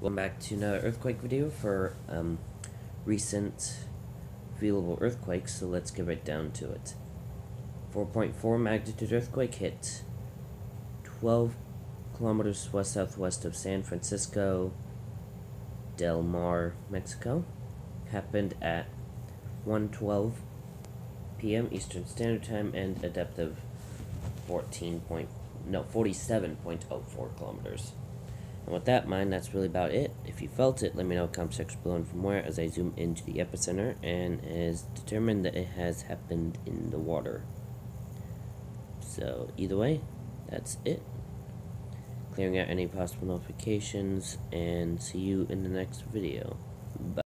Welcome back to another earthquake video for um, recent feelable earthquakes, so let's get right down to it. 4.4 magnitude earthquake hit 12 kilometers west southwest of San Francisco del Mar, Mexico. Happened at 1:12 p.m. Eastern Standard Time and a depth of 14 point no 47.04 kilometers. And with that in mind, that's really about it. If you felt it, let me know comment section below and from where as I zoom into the epicenter and is determined that it has happened in the water. So either way, that's it. Clearing out any possible notifications and see you in the next video. Bye.